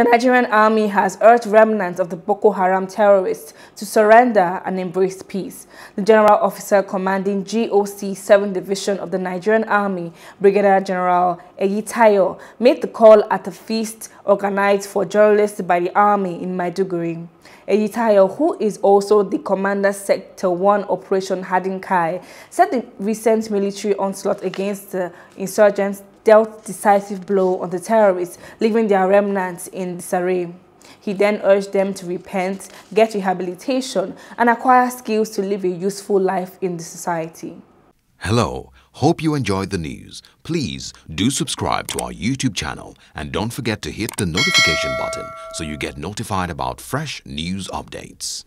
The Nigerian army has urged remnants of the Boko Haram terrorists to surrender and embrace peace. The general officer commanding GOC 7th Division of the Nigerian Army, Brigadier General Eyitayo, made the call at a feast organized for journalists by the army in Maiduguri. Eyitayo, who is also the commander Sector 1 Operation Hadin Kai, said the recent military onslaught against the insurgents dealt decisive blow on the terrorists, leaving their remnants in disarray. He then urged them to repent, get rehabilitation, and acquire skills to live a useful life in the society. Hello, hope you enjoyed the news. Please do subscribe to our YouTube channel and don't forget to hit the notification button so you get notified about fresh news updates.